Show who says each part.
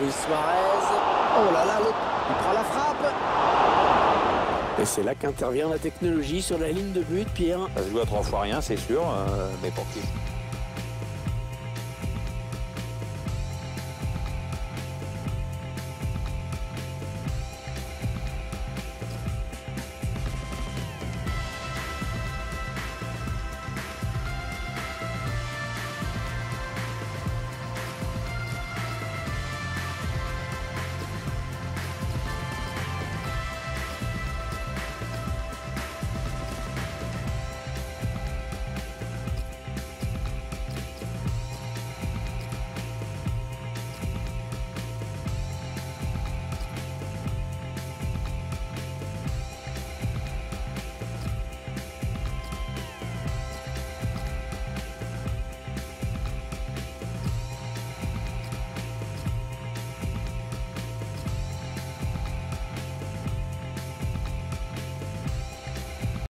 Speaker 1: Luis Suarez. Oh là là, il prend la frappe. Et c'est là qu'intervient la technologie sur la ligne de but, Pierre.
Speaker 2: Ça se joue à trois fois rien, c'est sûr, euh, mais pour qui?